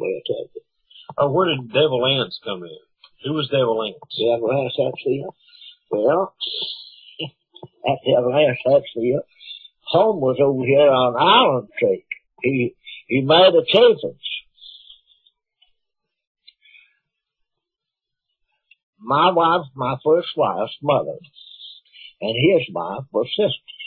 way I took it. Or oh, where did Devil Anse come in? Who was Devil Anse? Devil Anse, actually, well, at Devil Anse, actually, home was over here on Island Creek. He, he made a Cathans. My wife, my first wife's mother, and his wife were sisters.